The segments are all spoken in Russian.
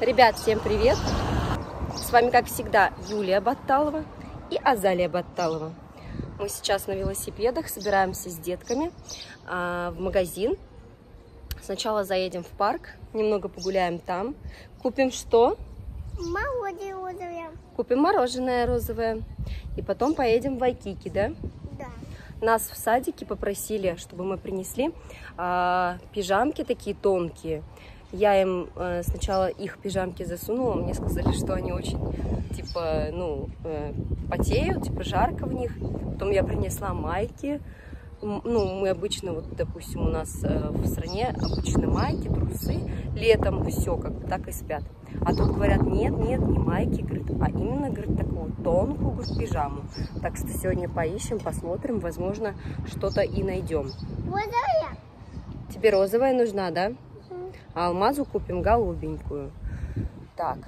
Ребят, всем привет! С вами, как всегда, Юлия Батталова и Азалия Батталова. Мы сейчас на велосипедах собираемся с детками а, в магазин. Сначала заедем в парк, немного погуляем там. Купим что? Мороженое розовое. Купим мороженое розовое. И потом поедем в Вайкики, да? Да. Нас в садике попросили, чтобы мы принесли а, пижамки такие тонкие. Я им э, сначала их пижамки засунула, мне сказали, что они очень, типа, ну, э, потеют, типа, жарко в них. Потом я принесла майки. Ну, мы обычно, вот, допустим, у нас э, в стране обычно майки, трусы, летом все, как бы так и спят. А тут говорят, нет, нет, не майки, говорит, а именно, говорит, такую тонкую, говорит, пижаму. Так что сегодня поищем, посмотрим, возможно, что-то и найдем. Розовое? Тебе розовая нужна, да? А алмазу купим голубенькую. Так.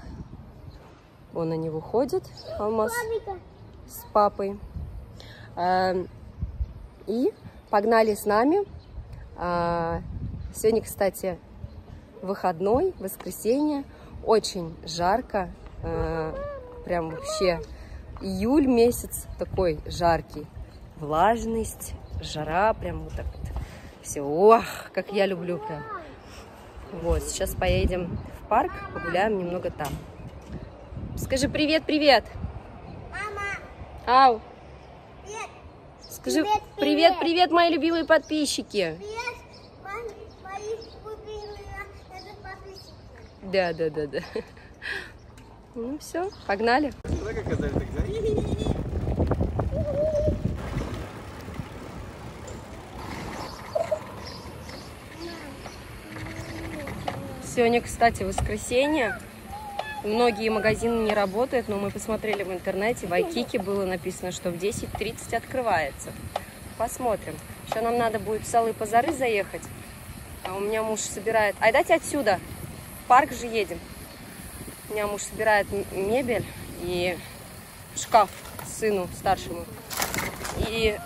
Вон они выходят, алмаз с папой. Эм, И погнали с нами. А, Сегодня, кстати, выходной, воскресенье. Очень жарко. Э, Прям вообще июль месяц такой жаркий. Влажность, жара, прям вот так вот. Все, ох, как я люблю прям. Вот, сейчас поедем в парк, погуляем немного там. Скажи привет, привет. Мама, Ау. привет. Скажи Привет, привет, привет. привет, мои любимые подписчики. Привет. Мои это подписчики. Да, да, да, да. Ну все, погнали. Давай как Сегодня, кстати, воскресенье. Многие магазины не работают, но мы посмотрели в интернете, в Айкике было написано, что в 10.30 открывается. Посмотрим. Еще нам надо будет в Салы Пазары заехать. А у меня муж собирает... Ай, дайте отсюда. В парк же едем. У меня муж собирает мебель и шкаф сыну старшему. И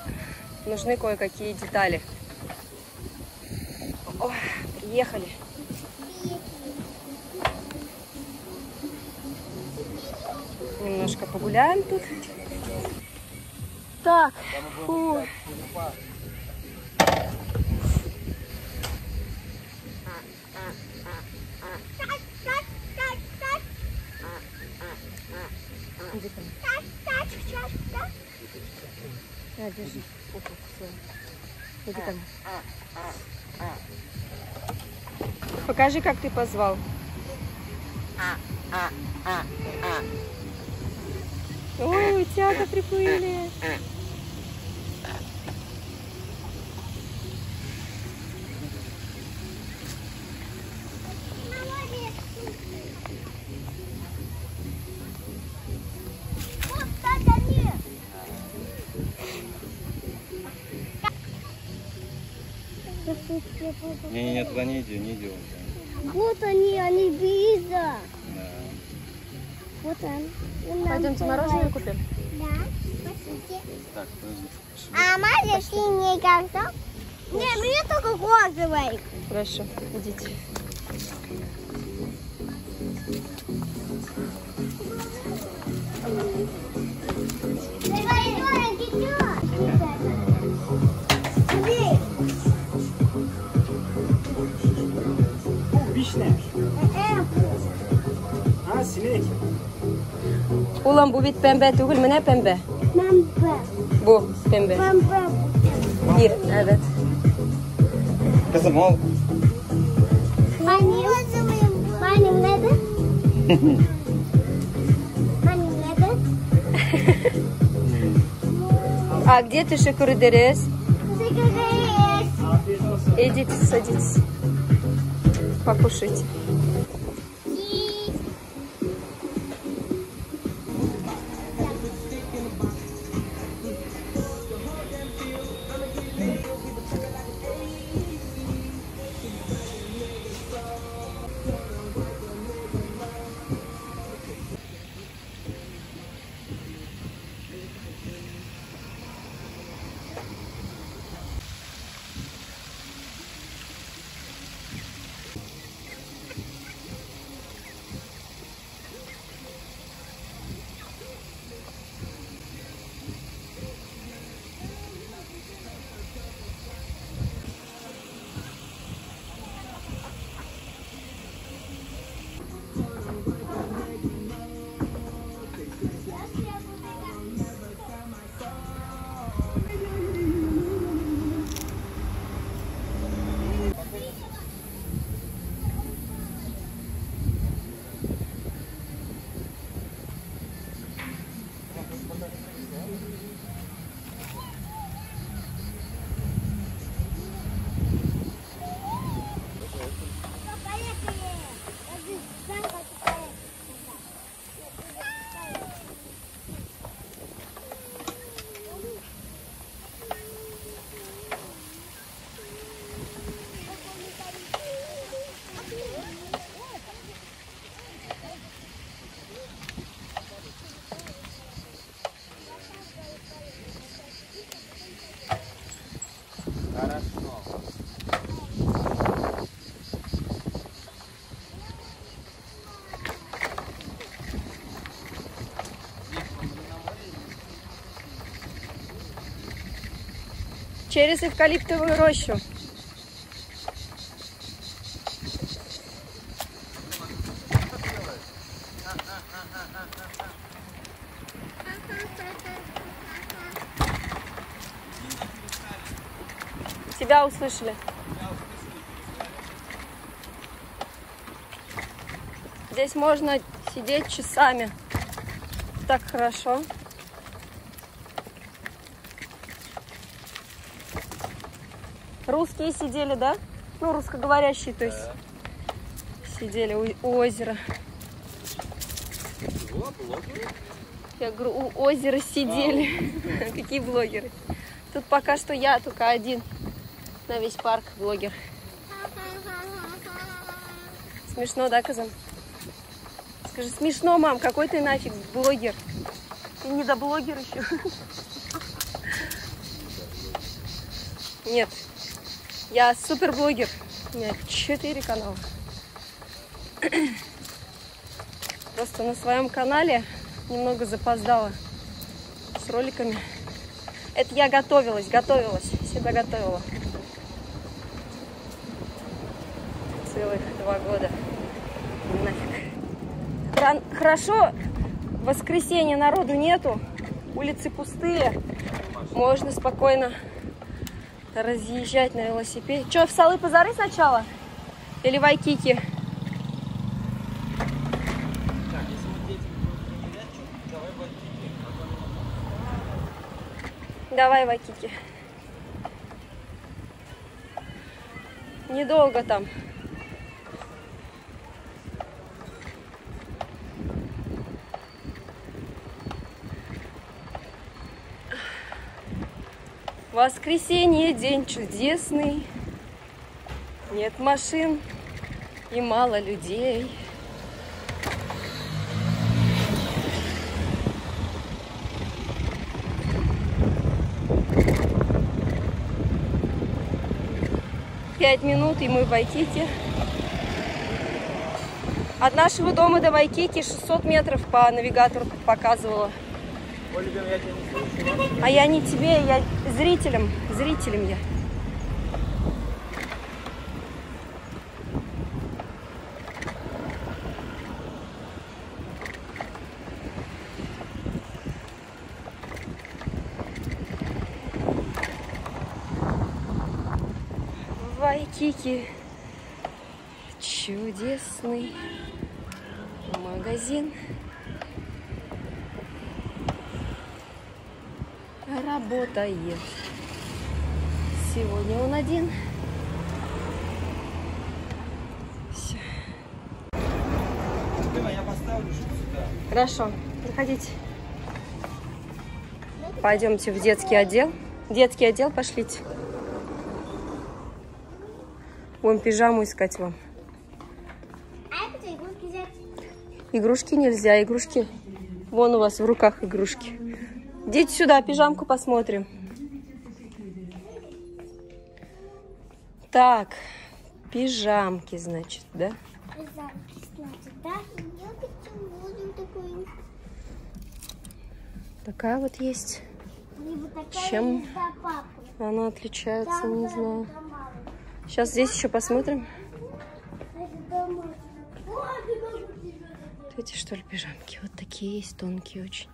нужны кое-какие детали. Ой, приехали. Немножко погуляем тут. Так, фу. Мне. Покажи, как ты позвал. Ой, утята приплыли. Молодец. Вот так они. Не-не-не, туда не иди, не иди. Вот они, они близко. Вот он. Пойдемте мороженое купим. Да, спасибо. Так. А Маша синий как Не, мне только розовый. Хорошо, идите. Bit pembe değil mi? Ne pembe? Пемпе. Bu pembe. Пемпе. Bir, evet. Kızım al. Benim розовым. Benim neden? Benim neden? А где ты шикурдерес? Идите, садитесь. Покушайте. Через эвкалиптовую рощу. Тебя услышали. Здесь можно сидеть часами. Так хорошо. Русские сидели, да? Ну, русскоговорящие, то есть. Сидели у, у озера. Я говорю, у озера сидели. Какие блогеры? Тут пока что я только один на весь парк блогер. Смешно, да, Казан? Скажи, смешно, мам, какой ты нафиг блогер? Ты не до блогер еще. Нет, я супер блогер. У меня четыре канала. Просто на своем канале немного запоздала с роликами. Это я готовилась, готовилась, себя готовила. Целых два года. Нафиг. Хорошо, воскресенье народу нету, улицы пустые. Можно спокойно разъезжать на велосипеде. Че, в Салы Позары сначала? Или в Айкики? Давай в Айкики. Недолго там. Воскресенье день чудесный. Нет машин и мало людей. Пять минут, и мы в Вайкике. От нашего дома до Вайкики 600 метров по навигатору показывала. А я не тебе, я зрителям, зрителям я. Вайкики чудесный магазин. Работает. Сегодня он один. Всё. Я поставлю сюда. Хорошо, заходите. Пойдемте в детский отдел. Детский отдел пошлите. Будем пижаму искать вам. А это игрушки взять? Игрушки нельзя, игрушки. Вон у вас в руках игрушки. Идите сюда, пижамку посмотрим. Так, пижамки, значит, да? Такая вот есть. Чем? Она отличается, не знаю. Сейчас здесь еще посмотрим. Вот эти, что ли, пижамки. Вот такие есть, тонкие очень.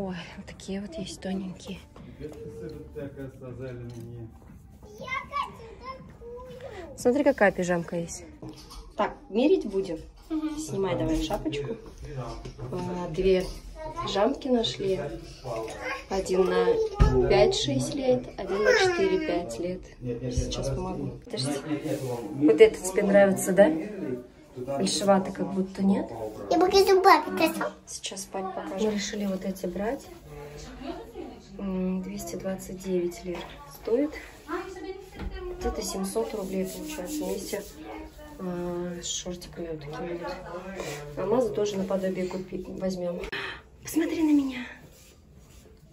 Ой, вот такие вот есть тоненькие. Смотри, какая пижамка есть. Так, мерить будем. Снимай давай шапочку. А, Две пижамки нашли. Один на 5-6 лет, один на 4-5 лет. Сейчас помогу. Подожди. Вот этот тебе нравится, да? Большевато как будто нет. Я покажу хорошо? Сейчас спать покажу. Мы решили вот эти брать. М, 229 лир стоит. Вот это 700 рублей получается вместе а, с шортиками вот такими вот. А Мазу тоже наподобие купи, возьмем. Посмотри на меня.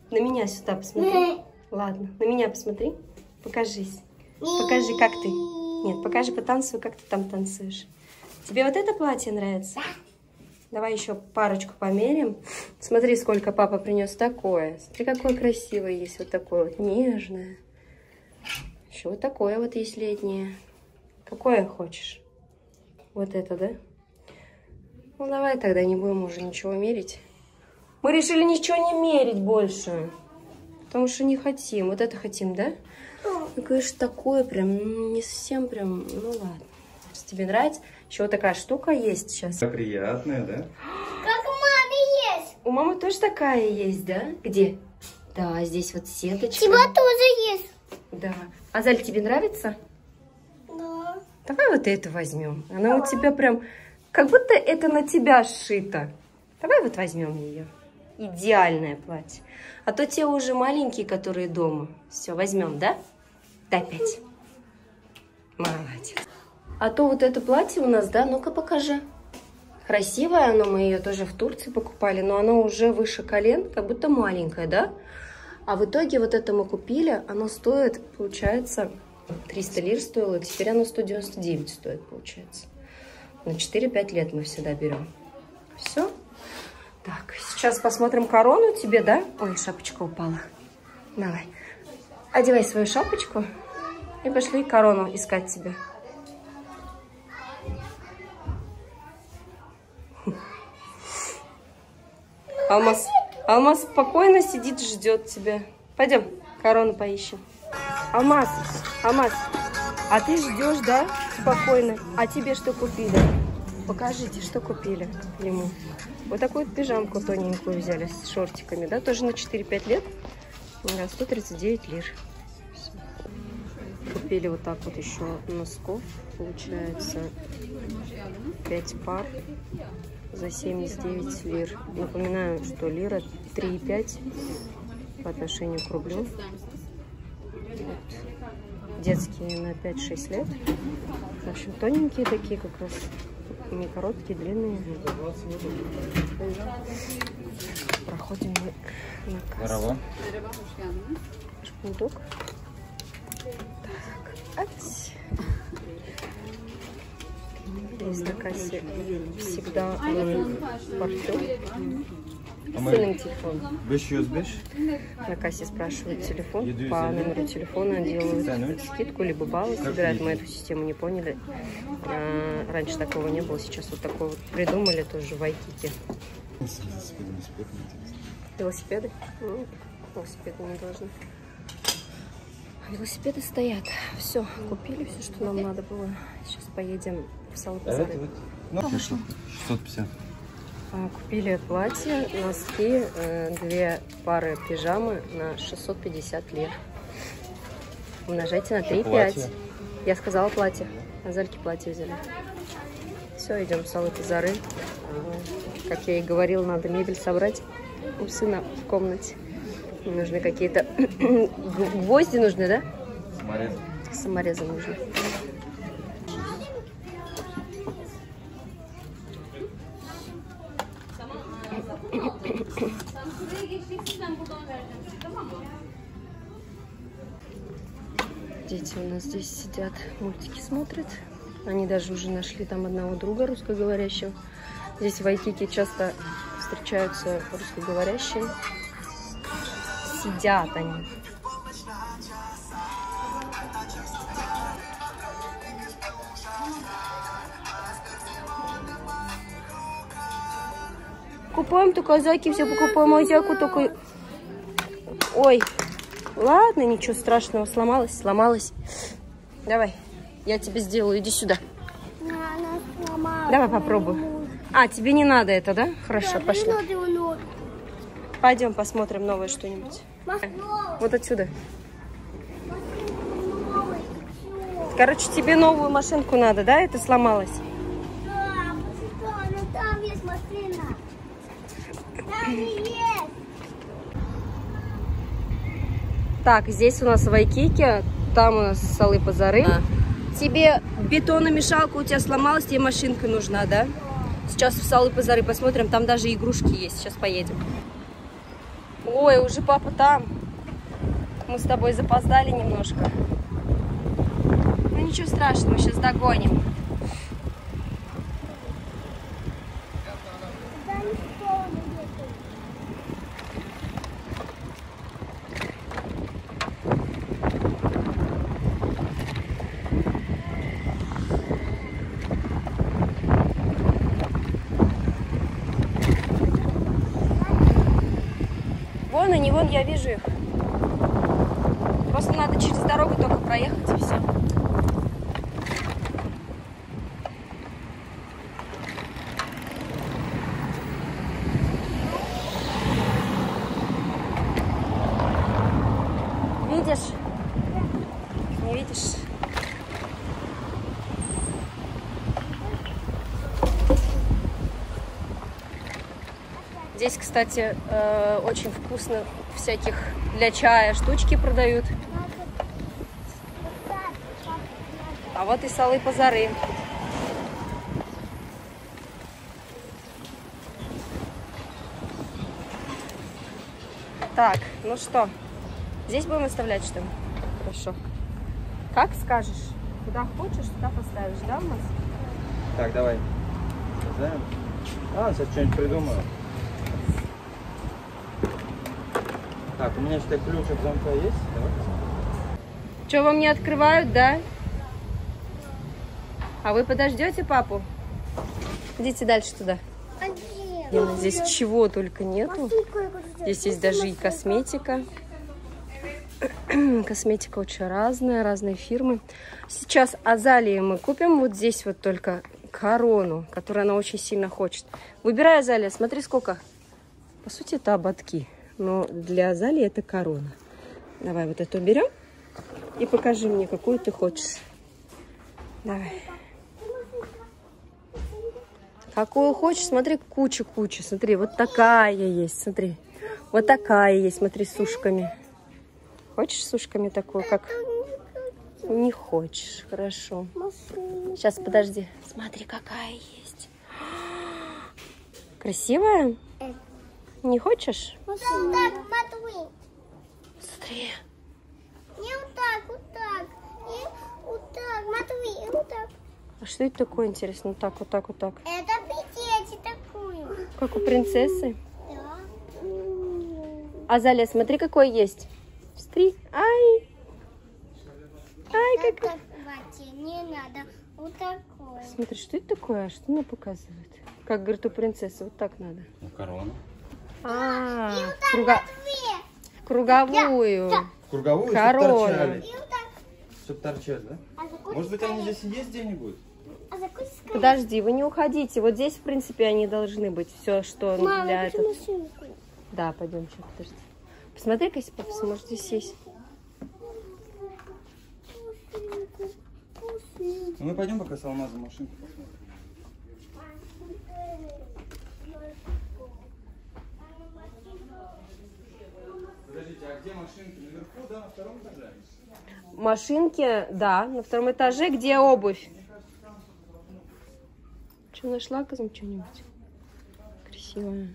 На меня сюда посмотри. Ладно, на меня посмотри. Покажись. Покажи, как ты. Нет, покажи, потанцуй, как ты там танцуешь. Тебе вот это платье нравится? Давай еще парочку померим. Смотри, сколько папа принес такое. Смотри, какое красивое есть. Вот такое вот нежное. Еще вот такое вот есть летнее. Какое хочешь? Вот это, да? Ну, давай тогда не будем уже ничего мерить. Мы решили ничего не мерить больше. Потому что не хотим. Вот это хотим, да? Ну, конечно, такое прям, ну, не совсем прям, ну ладно. Тебе нравится. Еще вот такая штука есть сейчас. Приятная, да? Как у мамы есть. У мамы тоже такая есть, да? Где? Да, здесь вот сеточка. Тебя тоже есть. Да. Азаль, тебе нравится? Да. Давай вот эту возьмем. Она у тебя прям, как будто это на тебя сшито. Давай вот возьмем ее. Идеальное платье. А то те уже маленькие, которые дома. Все, возьмем, да? Дай пять. Молодец. А то вот это платье у нас, да? Ну-ка покажи. Красивое оно, мы ее тоже в Турции покупали, но оно уже выше колен, как будто маленькое, да? А в итоге вот это мы купили, оно стоит, получается, 300 лир стоило, теперь оно 199 стоит, получается. На 4-5 лет мы всегда берем. Все. Так, сейчас посмотрим корону тебе, да? Ой, шапочка упала. Давай. Одевай свою шапочку и пошли корону искать тебе. Алмаз, Алмаз спокойно сидит, ждет тебя. Пойдем, корону поищем. Алмаз, Алмаз, а ты ждешь, да, спокойно? А тебе что купили? Покажите, что купили ему. Вот такую вот пижамку тоненькую взяли с шортиками, да, тоже на 4-5 лет. Да, 139 лир. Купили вот так вот еще носков, получается, 5 пар за 79 лир. Напоминаю, что лира 3,5 по отношению к рублю. Вот. Детские на 5-6 лет. В общем, тоненькие такие как раз. Не короткие, длинные. Проходим мы на кассу. Шпундук. Так, ать. Есть на кассе всегда партнер. А Сильный телефон. 505 На кассе спрашивают телефон, по номеру телефона делают скидку, либо баллы собирают. Мы эту систему не поняли. А, Раньше такого не было, сейчас вот такое вот придумали тоже в Айкике. Велосипеды? Ну, велосипеды не должны. Велосипеды стоят. Все, купили все, что нам надо было. Сейчас поедем в Салапазары. Ну, конечно. 650. А, Купили платье, носки, э, две пары пижамы на 650 лир. Умножайте на 3,5. платье? Я сказала платье. А Зальки платье взяли. Все, идем в Салы Пазары. А, Как я и говорила, надо мебель собрать у сына в комнате. Нужны какие-то гвозди нужны, да? Смотри. Саморезы нужны. Дети у нас здесь сидят, мультики смотрят. Они даже уже нашли там одного друга русскоговорящего. Здесь в Айкике часто встречаются русскоговорящие. Сидят они. Покупаем только азаки, все покупаем азяку, только... Ой, ладно, ничего страшного, сломалась, сломалась. Давай, я тебе сделаю, иди сюда. Давай попробую. А, тебе не надо это, да? Хорошо, пошли. Пойдем посмотрим новое что-нибудь. Вот отсюда. Короче, тебе новую машинку надо, да? Это сломалось. Да, да, ну там есть машина. Там и есть. Так, здесь у нас Вайкики, там у нас Салы Пазары. Тебе бетономешалка у тебя сломалась, тебе машинка нужна, да? Сейчас в Салы Пазары посмотрим, там даже игрушки есть. Сейчас поедем. Ой, уже папа там. Мы с тобой запоздали немножко. Ну ничего страшного, сейчас догоним. они вон, я вижу их. Просто надо через дорогу только проехать и все. Видишь? Не видишь? Здесь, кстати, э, очень вкусно всяких для чая штучки продают. А вот и салы позары. Так, ну что, здесь будем оставлять что ли? Хорошо. Как скажешь? Куда хочешь, туда поставишь, да, Мас? Так, давай. А, сейчас что-нибудь придумаю. Так, у меня что ключ от замка есть? Давай. Что, вам не открывают, да? А вы подождете папу? Идите дальше туда. Блин, здесь чего только нету. Здесь есть даже и косметика. Косметика очень разная, разные фирмы. Сейчас Азалии мы купим вот здесь вот только корону, которую она очень сильно хочет. Выбирай, Азалия, смотри сколько. По сути, это ободки. Но для Азалии это корона. Давай вот эту берем и покажи мне, какую ты хочешь. Давай. Какую хочешь, смотри, куча-куча. Смотри, вот такая есть, смотри. Вот такая есть, смотри, с ушками. Хочешь с ушками такую, как... Не хочешь, хорошо. Сейчас, подожди. Смотри, какая есть. Красивая? Не хочешь? Вот так, смотри. Смотри. Не вот так, вот так. И вот так, смотри, вот так. А что это такое, интересно? Вот так, вот так, вот так. Это пятети такую. Как у принцессы. Да. Азалия, смотри, какой есть. Смотри. Ай. Ай, как... платье, не надо. Вот такое. Смотри, что это такое? Что она показывает? Как, говорит, у принцессы. Вот так надо. Ну, корона. А, круга- круговую. В круговую, чтобы торчали. И вот так. Чтоб торчать, да? А Может быть, они здесь и есть где-нибудь? А? Подожди, вы не уходите. Вот здесь, в принципе, они должны быть. Все, что Мама, для этого. Да, пойдем сейчас, подожди. Посмотри-ка, если папа сможет здесь сесть. Ну, мы пойдем пока с алмазом машинку посмотрим. Подождите, а где машинки? Наверху, да, на втором этаже? Машинки, да, на втором этаже, где обувь? Что, нашла казом что-нибудь? Красивое.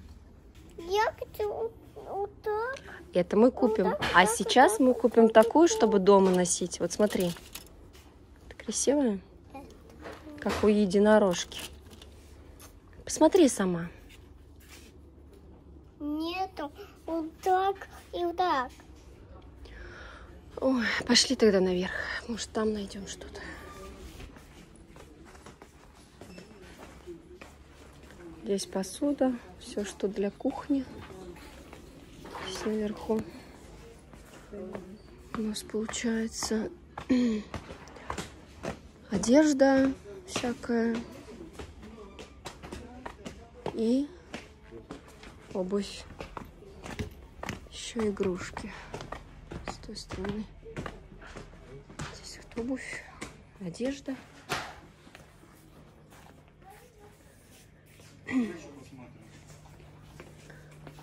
Я хочу вот, вот так. Это мы купим. А сейчас мы купим такую, чтобы дома носить. Вот смотри. Это красивая? Как у единорожки. Посмотри сама. Нету. Вот так и вот так. Ой, пошли тогда наверх. Может, там найдем что-то. Здесь посуда, все, что для кухни. Здесь наверху у нас получается одежда всякая и обувь. Еще игрушки с той стороны. Обувь, одежда.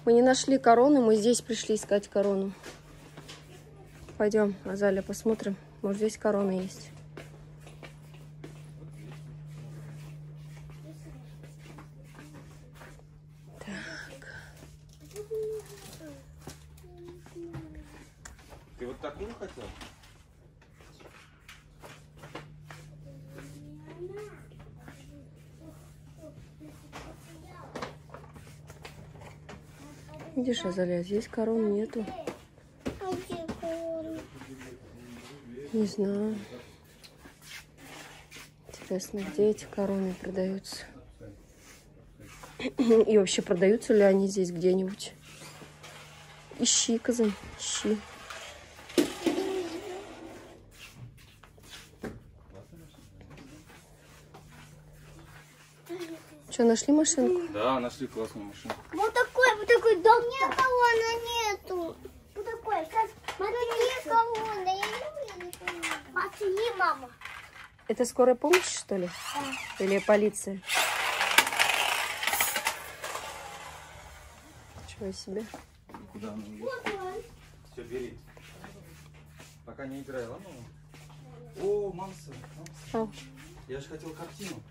Мы не нашли корону, мы здесь пришли искать корону. Пойдем, Азалия, посмотрим. Может, здесь корона есть. Так, Ты вот такую хотел? Видишь, Азалия, здесь корон нету. Не знаю. Интересно, где эти короны продаются? И вообще продаются ли они здесь где-нибудь? ищи, Казань, ищи. Что, нашли машинку? Да, нашли классную машину. Вот вот. Нет колонны нету. Вот такой. Сейчас, смотри, колонны. Я не люблю. Смотри, мама. Это скорая помощь, что ли? Или полиция? Чего себе? Куда она уедет? Все, бери. Пока не играй, ладно? О, мамса, мамса. Я же хотел картину.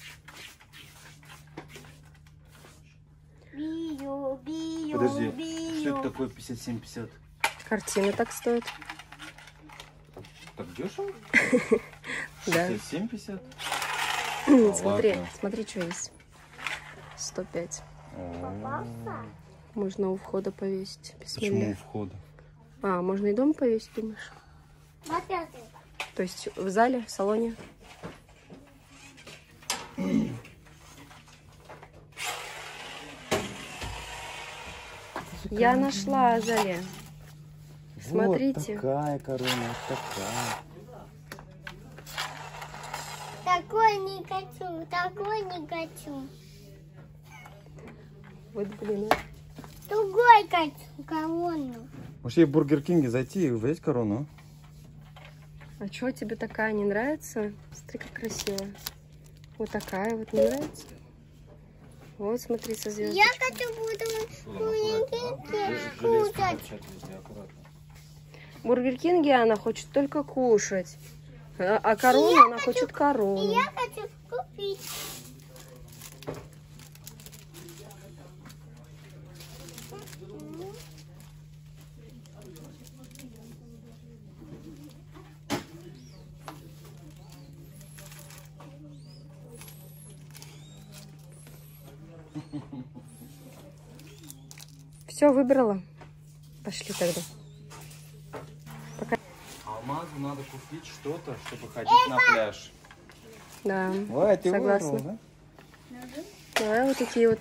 Подожди, что это такое 57,50? картина так стоит. Так дешево? Да. 67,50? Смотри, ладно. смотри, что есть. 105. Попался? Можно у входа повесить. Почему у Бисмилля. входа? А, можно и дома повесить, думаешь? То есть в зале, в салоне? Я нашла Азалия. Смотрите. Вот такая корона, вот такая. Такой не хочу, такой не хочу. Вот, блин. Другой хочу, колонну. Может ей в Бургер Кинге зайти и взять корону? А что тебе такая не нравится? Смотри, как красиво. Вот такая вот не нравится? Вот, смотри, со Я звездочкой. хочу буду кушать. Бургер Кинге она хочет только кушать. А, а корону она хочет И корону. я хочу купить. Все, выбрала. Пошли тогда. Алмазу надо купить что-то, чтобы ходить на пляж. Да. Ой, ты Согласна. выбрала, да? Давай вот такие вот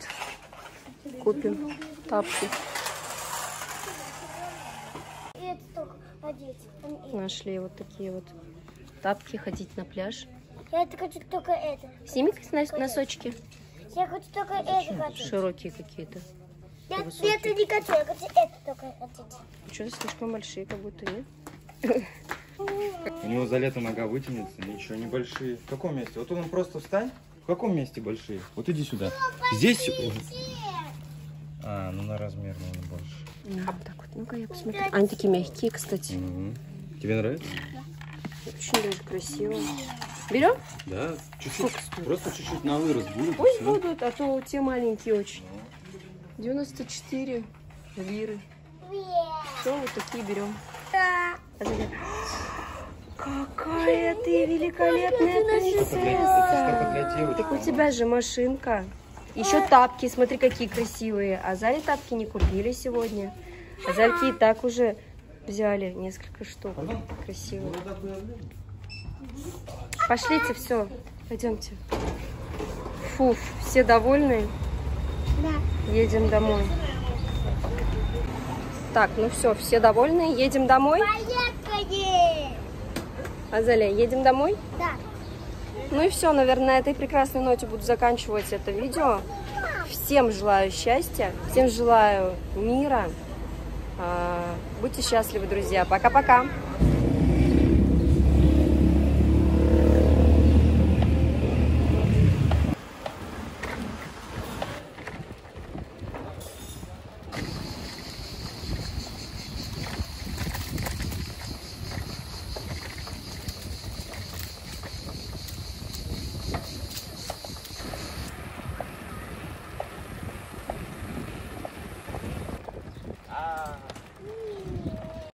купим тапки. А. Нашли вот такие вот тапки, ходить на пляж. Я это хочу только это. Сними нос- носочки. Я хочу только это хочу. Широкие какие-то. Я это не хочу, я хочу это только хотеть. Что, слишком большие, как будто нет? У него за лето нога вытянется, ничего, небольшие. В каком месте? Вот он просто встань. В каком месте большие? Вот иди сюда. Здесь... А, ну на размер, наверное, больше. Вот так вот. Ну-ка, я посмотрю. Они такие мягкие, кстати. Мгм. Тебе нравится? Очень даже красиво. Берем? Да, чуть-чуть. Просто чуть-чуть на вырост будет. Пусть будут, а то те маленькие очень. 94 лиры. Все, вот такие берем. Какая ты великолепная девочек. Так у тебя же машинка. Еще тапки, смотри, какие красивые. А Зале тапки не купили сегодня. А Зальки и так уже взяли несколько штук. Красивые. Пошлите, все. Пойдемте. Фу, все довольны. Да. Едем домой. Так, ну все, все довольны. Едем домой. Поехали! Азалия, едем домой? Да. Ну и все, наверное, на этой прекрасной ноте буду заканчивать это видео. Всем желаю счастья, всем желаю мира. А, Будьте счастливы, друзья. Пока-пока.